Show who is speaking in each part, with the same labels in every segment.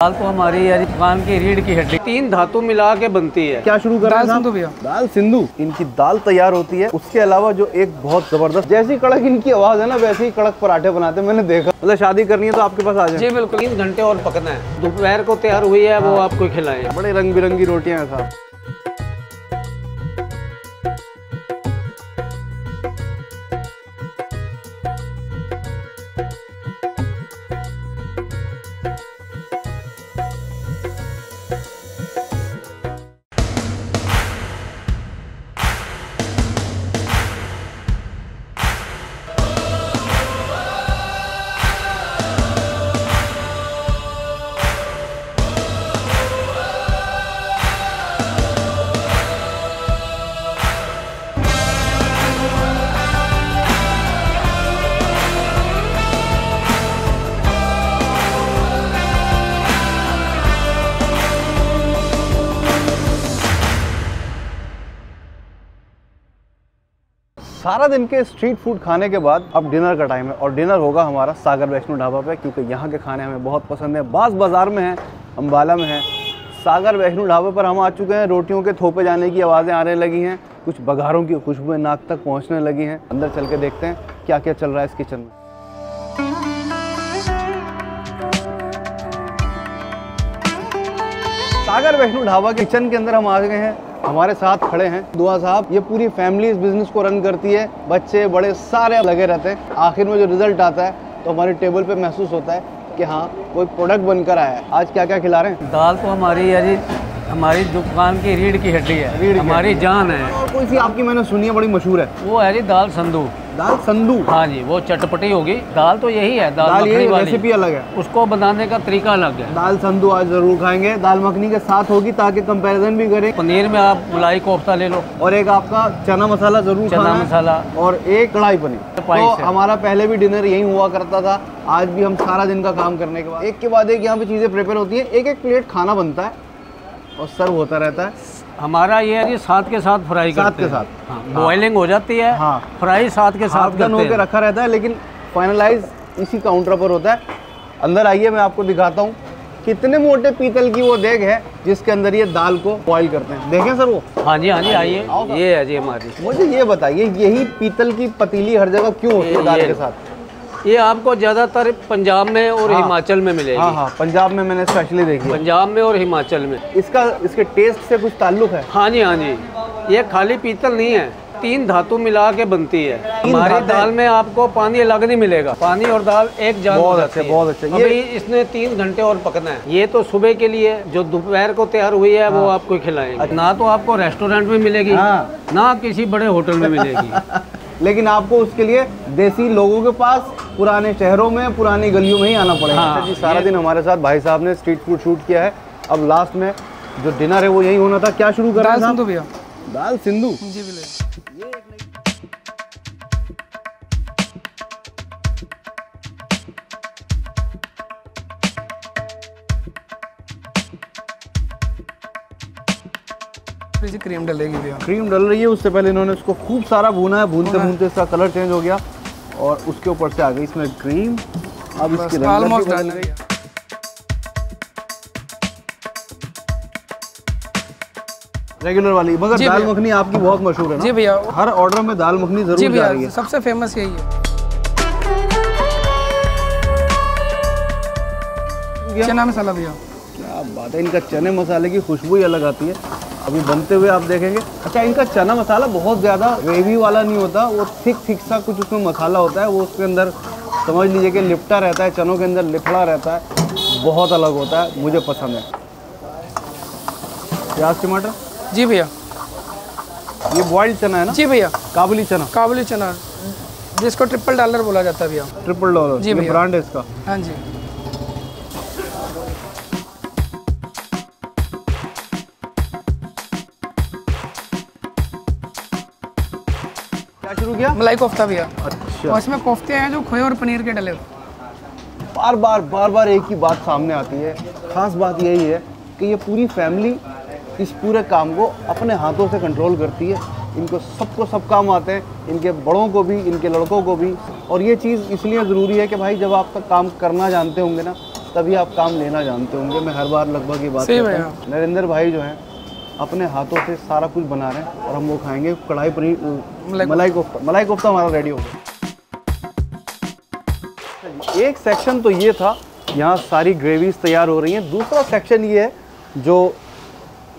Speaker 1: दाल तो हमारी यार दुकान की रीढ़ की हड्डी। तीन धातु मिला के बनती है।
Speaker 2: क्या शुरू कर
Speaker 3: दाल सिंधु भैया।
Speaker 2: दाल सिंधु। इनकी दाल तैयार होती है। उसके अलावा जो एक बहुत ज़बरदस्त जैसी कड़क इनकी आवाज़ है ना वैसे ही कड़क पराठे बनाते हैं। मैंने देखा। मतलब शादी करनी है तो आपके पास आ जाए।
Speaker 1: जी बिल्कुल। तीन घंटे और पकना है। दोपहर को तैयार हुई है वो आपको खिलाए।
Speaker 2: बड़े रंग बिरंगी रोटियाँ हैं साहब। सारा दिन के स्ट्रीट फ़ूड खाने के बाद अब डिनर का टाइम है और डिनर होगा हमारा सागर वैष्णो ढाबा पे, क्योंकि यहाँ के खाने हमें बहुत पसंद है। बास बाज़ार में है अम्बाला में है। सागर वैष्णो ढाबे पर हम आ चुके हैं। रोटियों के थोपे जाने की आवाज़ें आने लगी हैं। कुछ बघारों की खुशबुएँ नाक तक पहुँचने लगी हैं। अंदर चल के देखते हैं क्या क्या चल रहा है इस किचन में। सागर वैष्णो ढाबा किचन के अंदर हम आ गए हैं। हमारे साथ खड़े हैं। दुआ साहब, ये पूरी फैमिली इस बिज़नेस को रन करती है। बच्चे, बड़े, सारे लगे रहते हैं। आखिर में जो रिज़ल्ट आता है तो हमारे टेबल पे महसूस होता है कि हाँ कोई प्रोडक्ट बनकर आया है। आज क्या क्या खिला रहे हैं?
Speaker 1: दाल तो हमारी यार हमारी दुकान की रीढ़ की हड्डी है
Speaker 2: रीढ़
Speaker 1: हमारी जान है।
Speaker 2: कोई सी आपकी मैंने सुनी है बड़ी मशहूर है?
Speaker 1: वो है जी दाल संधू
Speaker 2: दाल संधू
Speaker 1: हाँ जी वो चटपटी होगी। दाल तो यही है दाल,
Speaker 2: दाल
Speaker 1: मखनी
Speaker 2: ये
Speaker 1: वाली।
Speaker 2: रेसिपी अलग है।
Speaker 1: उसको बनाने का तरीका अलग है।
Speaker 2: दाल संधू आज ज़रूर खाएँगे। दाल मखनी के साथ होगी ताकि कंपैरिजन भी करें।
Speaker 1: पनीर में आप मलाई कोफ्ता ले लो।
Speaker 2: और एक आपका चना मसाला ज़रूर
Speaker 1: चना मसाला।
Speaker 2: और एक कढ़ाई पनीर। तो हमारा पहले भी डिनर यही हुआ करता था। आज भी हम सारा दिन का काम करने के बाद। एक के बाद एक यहाँ पे चीज़ें प्रिपेयर होती हैं। एक एक प्लेट खाना बनता है। और सर्व होता रहता है।
Speaker 1: हमारा ये है जी साथ के साथ फ्राई
Speaker 2: साथ
Speaker 1: करते
Speaker 2: के
Speaker 1: हैं।
Speaker 2: साथ।
Speaker 1: हाँ, बॉइलिंग हो जाती है
Speaker 2: हाँ।
Speaker 1: फ्राई साथ के साथ करते
Speaker 2: होकर
Speaker 1: हैं।
Speaker 2: रखा रहता है लेकिन फाइनलाइज इसी काउंटर पर होता है। अंदर आइए मैं आपको दिखाता हूँ कितने मोटे पीतल की वो देग है जिसके अंदर ये दाल को बॉईल करते हैं। देखें सर वो।
Speaker 1: हाँ जी हाँ जी आइए। ये है जी हमारी।
Speaker 2: मुझे ये बताइए यही पीतल की पतीली हर जगह क्यों होती है दाल के साथ?
Speaker 1: ये आपको ज़्यादातर पंजाब में और
Speaker 2: हाँ।
Speaker 1: हिमाचल में मिलेगी।
Speaker 2: हाँ हाँ पंजाब में मैंने स्पेशली देखी
Speaker 1: पंजाब में और हिमाचल में।
Speaker 2: इसका इसके टेस्ट से कुछ ताल्लुक है?
Speaker 1: हाँ जी हाँ जी। ये खाली पीतल नहीं है तीन धातु मिला के बनती है। हमारी दाल में आपको पानी अलग नहीं मिलेगा। पानी और दाल एक जान
Speaker 2: बहुत अच्छे, बहुत अच्छे।
Speaker 1: अभी
Speaker 2: ये-
Speaker 1: इसने तीन घंटे और पकना है। ये तो सुबह के लिए जो दोपहर को तैयार हुई है वो आपको खिलाएँगे। ना तो आपको रेस्टोरेंट में मिलेगी
Speaker 2: हाँ।
Speaker 1: ना किसी बड़े होटल में मिलेगी।
Speaker 2: लेकिन आपको उसके लिए देसी लोगों के पास पुराने शहरों में पुरानी गलियों में ही आना पड़ेगा।
Speaker 1: हाँ,
Speaker 2: जी सारा दिन हमारे साथ भाई साहब ने स्ट्रीट फ़ूड शूट किया है। अब लास्ट में जो डिनर है वो यही होना था। क्या शुरू कर रहे
Speaker 3: दाल
Speaker 2: हैं
Speaker 3: सिंधु भैया।
Speaker 2: दाल सिंधु?
Speaker 3: जी भैया सी क्रीम डलेगी भैया
Speaker 2: क्रीम डल रही है उससे पहले इन्होंने उसको खूब सारा भूना है भूनते भूनते इसका कलर चेंज हो गया और उसके ऊपर से आ गई इसमें क्रीम अब इसकी
Speaker 3: ऑलमोस्ट डाल
Speaker 2: गई।
Speaker 3: गई
Speaker 2: रेगुलर वाली मगर दाल मखनी आपकी बहुत मशहूर है
Speaker 3: जी भैया।
Speaker 2: हर ऑर्डर में दाल मखनी
Speaker 3: जी
Speaker 2: ज़रूर जा रही है।
Speaker 3: सबसे फ़ेमस यही है। चना मसाला भैया।
Speaker 2: क्या बात है इनका चने मसाले की खुशबू ही अलग आती है। अभी बनते हुए आप देखेंगे। अच्छा इनका चना मसाला बहुत ज़्यादा ग्रेवी वाला नहीं होता वो थिक थिक सा कुछ उसमें मसाला होता है वो उसके अंदर समझ लीजिए कि लिपटा रहता है चनों के अंदर लिपड़ा रहता है बहुत अलग होता है मुझे पसंद है। प्याज टमाटर?
Speaker 3: जी भैया।
Speaker 2: ये बॉइल्ड चना है ना?
Speaker 3: जी भैया।
Speaker 2: काबुली चना।
Speaker 3: काबुली चना जिसको ट्रिपल डॉलर बोला जाता है भैया।
Speaker 2: ट्रिपल डॉलर
Speaker 3: जी भैया।
Speaker 2: ब्रांड है इसका।
Speaker 3: हाँ जी।
Speaker 2: शुरू
Speaker 3: मलाई कोफ्ता भैया
Speaker 2: अच्छा।
Speaker 3: और इसमें कोफ्ते हैं जो खोए और पनीर के डले
Speaker 2: बार बार बार बार एक ही बात सामने आती है। खास बात यही है कि ये पूरी फैमिली इस पूरे काम को अपने हाथों से कंट्रोल करती है। इनको सबको सब काम आते हैं इनके बड़ों को भी इनके लड़कों को भी। और ये चीज़ इसलिए ज़रूरी है कि भाई जब आप काम करना जानते होंगे ना तभी आप काम लेना जानते होंगे। मैं हर बार लगभग ये बात
Speaker 3: भैया।
Speaker 2: नरेंद्र भाई जो हैं अपने हाथों से सारा कुछ बना रहे हैं और हम वो खाएँगे कढ़ाई पनीर
Speaker 3: मलाई
Speaker 2: कोफ्ता। मलाई कोफ्ता हमारा रेडी हो गया। एक सेक्शन तो ये था यहाँ सारी ग्रेवीज तैयार हो रही हैं। दूसरा सेक्शन ये है जो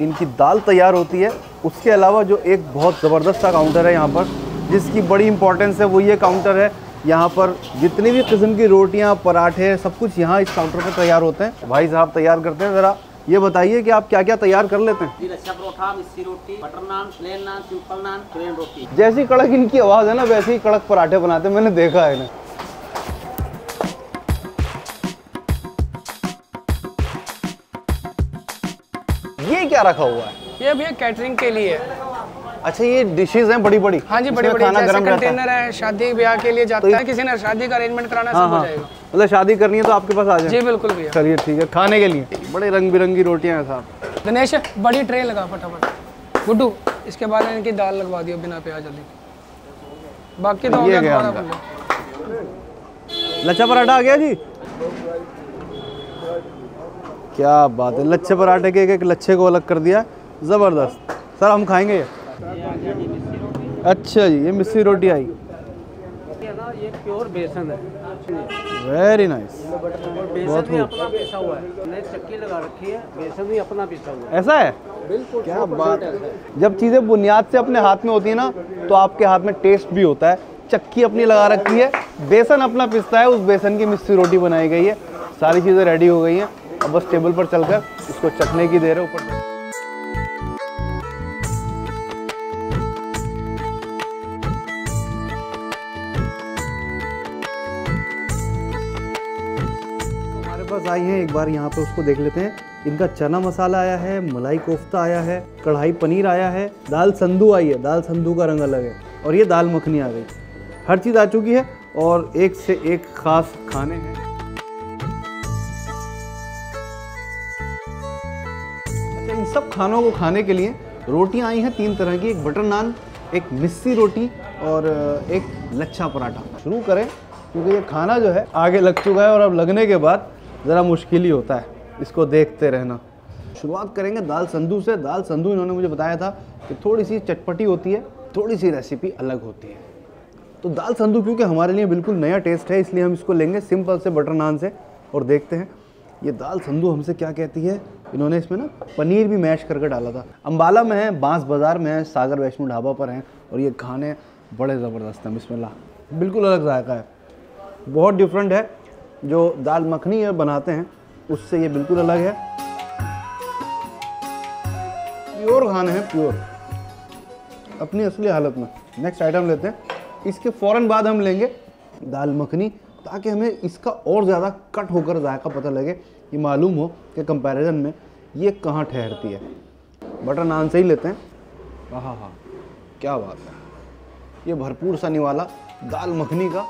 Speaker 2: इनकी दाल तैयार होती है। उसके अलावा जो एक बहुत ज़बरदस्त सा काउंटर है यहाँ पर जिसकी बड़ी इंपॉर्टेंस है वो ये काउंटर है। यहाँ पर जितनी भी किस्म की रोटियाँ पराठे सब कुछ यहाँ इस काउंटर पर तैयार होते हैं। भाई साहब तैयार करते हैं ज़रा। ये बताइए कि आप क्या क्या तैयार कर लेते हैं?
Speaker 1: लच्छा परोठा मिस्सी रोटी butter naan plain naan simple naan plain रोटी।
Speaker 2: जैसी कड़क इनकी आवाज़ है ना वैसे ही कड़क पराठे बनाते मैंने देखा है इन्हें। ये क्या रखा हुआ है?
Speaker 3: ये भैया कैटरिंग के लिए
Speaker 2: अच्छा ये डिशेज हैं बड़ी बड़ी
Speaker 3: हाँ जी बड़ी बड़ी
Speaker 2: खाना
Speaker 3: जैसे
Speaker 2: गर्म
Speaker 3: कंटेनर है। शादी ब्याह के लिए जाता
Speaker 2: तो
Speaker 3: है किसी ने शादी का अरेंजमेंट कराना है,
Speaker 2: हाँ
Speaker 3: सब हो
Speaker 2: हाँ।
Speaker 3: जाएगा।
Speaker 2: मतलब शादी करनी है तो आपके पास आ जाए।
Speaker 3: जी बिल्कुल भैया।
Speaker 2: चलिए ठीक है। खाने के लिए। बड़े रंग बिरंगी रोटियाँ हैं साहब।
Speaker 3: दिनेश बड़ी ट्रे लगा फटाफट। गुड्डू इसके बाद इनकी दाल लगवा दियो बिना प्याज वाली बाकी तो
Speaker 2: ये
Speaker 3: गया।
Speaker 2: लच्छा पराठा आ गया जी? क्या बात है। लच्छे पराठे के एक एक लच्छे को अलग कर दिया। ज़बरदस्त। सर हम खाएँगे? अच्छा जी ये मिस्सी रोटी आई।
Speaker 1: ये प्योर बेसन है।
Speaker 2: वेरी नाइस
Speaker 1: बेसन भी अपना पिसा हुआ है। चक्की लगा रखी है बेसन भी अपना पिसा हुआ है।
Speaker 2: ऐसा है?
Speaker 1: बिल्कुल
Speaker 2: क्या बात है। जब चीज़ें बुनियाद से अपने हाथ में होती है ना तो आपके हाथ में टेस्ट भी होता है। चक्की अपनी लगा रखी है। बेसन अपना पिसता है उस बेसन की मिस्सी रोटी बनाई गई है। सारी चीज़ें रेडी हो गई हैं। अब बस टेबल पर चलकर इसको चखने की देर है ऊपर से। हमारे आई हैं, एक बार यहाँ पे उसको देख लेते हैं। इनका चना मसाला आया है, मलाई कोफ्ता आया है, कढ़ाई पनीर आया है, दाल संधू आई है, दाल संधू का रंग अलग है और ये दाल मखनी आ गई। हर चीज़ आ चुकी है और एक से एक खास खाने हैं। अच्छा इन सब खानों को खाने के लिए रोटियाँ आई हैं तीन तरह की, एक बटर नान, एक मिस्सी रोटी और, एक लच्छा पराठा। शुरू करें, क्योंकि ये खाना जो है आगे लग चुका है और अब लगने के बाद ज़रा मुश्किल ही होता है, इसको देखते रहना। शुरुआत करेंगे दाल संधू से। दाल संधू इन्होंने मुझे बताया था कि थोड़ी सी चटपटी होती है, थोड़ी सी रेसिपी अलग होती है। तो दाल संधू क्योंकि हमारे लिए बिल्कुल नया टेस्ट है, इसलिए हम इसको लेंगे सिंपल से बटर नान से, और देखते हैं। ये दाल संधू हमसे क्या कहती है? इन्होंने इसमें ना पनीर भी मैश करके डाला था। अम्बाला में है, बाँस बाज़ार में है, सागर वैष्णो ढाबा पर हैं, और ये खाने बड़े ज़बरदस्त हैं, बिस्मिल्लाह। बिल्कुल अलग जायका है। बहुत डिफरेंट है। जो दाल मखनी है, बनाते हैं, उससे ये बिल्कुल अलग है। प्योर खाने हैं, प्योर। अपनी असली हालत में। नेक्स्ट आइटम लेते हैं। इसके फ़ौरन बाद हम लेंगे दाल मखनी, ताकि हमें इसका और ज़्यादा कट होकर जायका पता लगे, ये मालूम हो कि कंपैरिजन में ये कहाँ ठहरती है। बटर नान से ही लेते हैं। हाँ हाँ क्या बात है। ये भरपूर सा निवाला दाल मखनी का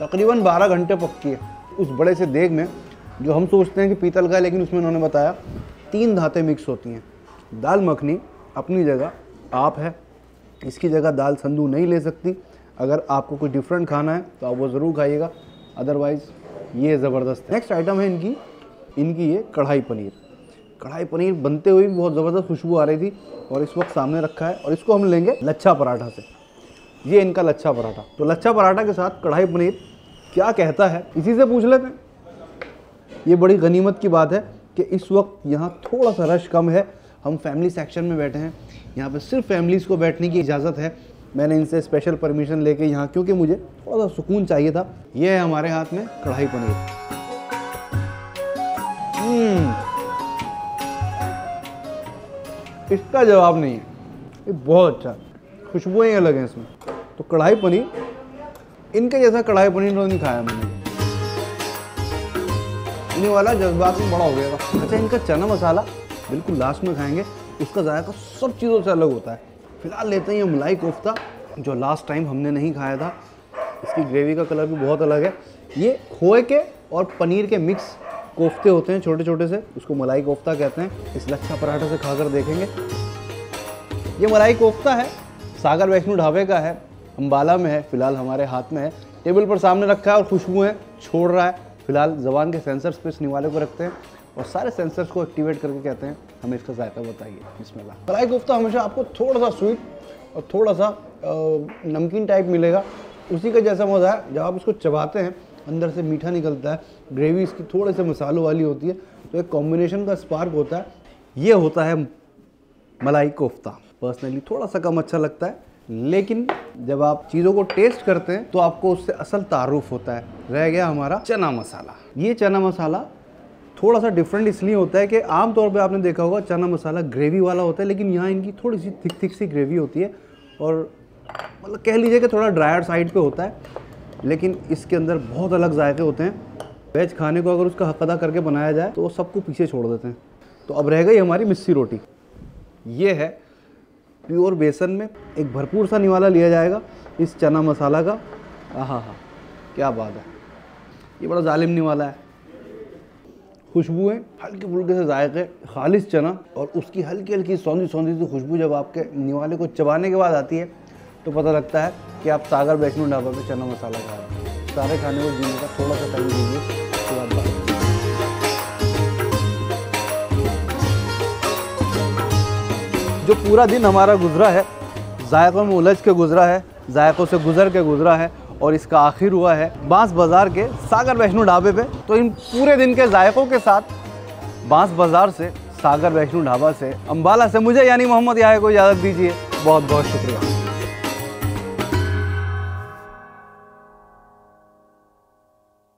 Speaker 2: तकरीबन 12 घंटे पक्की है। उस बड़े से देग में, जो हम सोचते हैं कि पीतल का है, लेकिन उसमें उन्होंने बताया, तीन धातें मिक्स होती हैं। दाल मखनी, अपनी जगह आप है, इसकी जगह दाल संधू नहीं ले सकती। अगर आपको कोई डिफरेंट खाना है तो आप वो ज़रूर खाइएगा। अदरवाइज़ ये ज़बरदस्त नेक्स्ट आइटम है इनकी इनकी ये कढ़ाई पनीर। कढ़ाई पनीर बनते हुए भी बहुत ज़बरदस्त खुशबू आ रही थी और इस वक्त सामने रखा है और इसको हम लेंगे लच्छा पराठा से। ये इनका लच्छा पराठा। तो लच्छा पराठा के साथ कढ़ाई पनीर क्या कहता है? इसी से पूछ लेते हैं। ये बड़ी गनीमत की बात है कि इस वक्त यहाँ थोड़ा सा रश कम है। हम फैमिली सेक्शन में बैठे हैं। यहाँ पे सिर्फ़ फैमिलीज़ को बैठने की इजाज़त है। मैंने इनसे स्पेशल परमिशन लेके यहाँ क्योंकि मुझे थोड़ा सा सुकून चाहिए था। ये है हमारे हाथ में कढ़ाई पनीर। हम्म, इसका जवाब नहीं है। ये बहुत अच्छा। खुशबुएँ अलग हैं इसमें। तो कढ़ाई पनीर, इनके जैसा कढ़ाई पनीर तो नहीं खाया मैंने। इन्हीं वाला जज्बात में बड़ा हो गया था। अच्छा इनका चना मसाला बिल्कुल लास्ट में खाएँगे। उसका जायका सब चीज़ों से अलग होता है। फ़िलहाल लेते हैं ये मलाई कोफ्ता, जो लास्ट टाइम हमने नहीं खाया था। इसकी ग्रेवी का कलर भी बहुत अलग है। ये खोए के और पनीर के मिक्स कोफ्ते होते हैं छोटे छोटे से। उसको मलाई कोफ्ता कहते हैं। इस लच्छा पराठा से खाकर देखेंगे। ये मलाई कोफ्ता है, सागर वैष्णो ढाबे का है। अम्बाला में है, फ़िलहाल हमारे हाथ में है। टेबल पर सामने रखा है और खुशबुएँ छोड़ रहा है। फ़िलहाल जबान के सेंसर्स पे इस निवाले को रखते हैं और सारे सेंसर्स को एक्टिवेट करके कहते हैं, हमें इसका जायका बताइए। बिस्मिल्लाह। कलाई कोफ्ता हमेशा आपको थोड़ा सा स्वीट और थोड़ा सा नमकीन टाइप मिलेगा। उसी का जैसा मज़ा है, जब आप इसको चबाते हैं, अंदर से मीठा निकलता है ग्रेवी इसकी थोड़े से मसालों वाली होती है तो एक कॉम्बिनेशन का स्पार्क होता है। ये होता है मलाई कोफ्ता। पर्सनली थोड़ा सा कम अच्छा लगता है। लेकिन जब आप चीज़ों को टेस्ट करते हैं तो आपको उससे असल तारुफ होता है। रह गया हमारा चना मसाला। ये चना मसाला थोड़ा सा डिफरेंट इसलिए होता है कि आम तौर पे आपने देखा होगा, चना मसाला ग्रेवी वाला होता है, लेकिन यहाँ इनकी थोड़ी सी थिक थिक सी ग्रेवी होती है। और मतलब कह लीजिए कि थोड़ा ड्रायर साइड पे होता है, लेकिन इसके अंदर बहुत अलग जायके होते हैं। वेज खाने को अगर उसका हक अदा करके बनाया जाए तो वो सबको पीछे छोड़ देते हैं। तो अब रह गई हमारी मिस्सी रोटी। ये है प्योर बेसन में एक भरपूर सा निवाला लिया जाएगा, इस चना मसाला का। हाँ हाँ क्या बात है। ये बड़ा जालिम निवाला है। खुशबुएँ हल्के फुल्के से जायके, खालिश चना, और उसकी हल्की हल्की सौंधी सौंधी सी खुशबू जब आपके निवाले को चबाने के बाद आती है तो पता लगता है कि आप सागर वैष्णो ढाबा पे चना मसाला खा रहे हैं। सारे खाने को जीने का थोड़ा सा टाइम दीजिए। जो पूरा दिन हमारा गुजरा है, जायकों में उलझ के गुजरा है, जायकों से गुजर के गुजरा है और इसका आखिर हुआ है बाँस बाज़ार के सागर वैष्णो ढाबे पे। तो इन पूरे दिन के जायकों के साथ बाँस बाज़ार से, सागर वैष्णो ढाबा से अम्बाला से मुझे यानी मोहम्मद यहाँ को इजाज़त दीजिए। बहुत बहुत शुक्रिया।